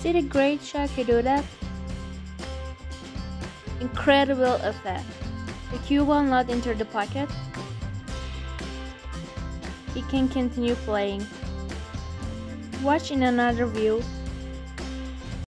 See the great shot do that? Incredible effect. The cue will not enter the pocket. He can continue playing. Watch in another view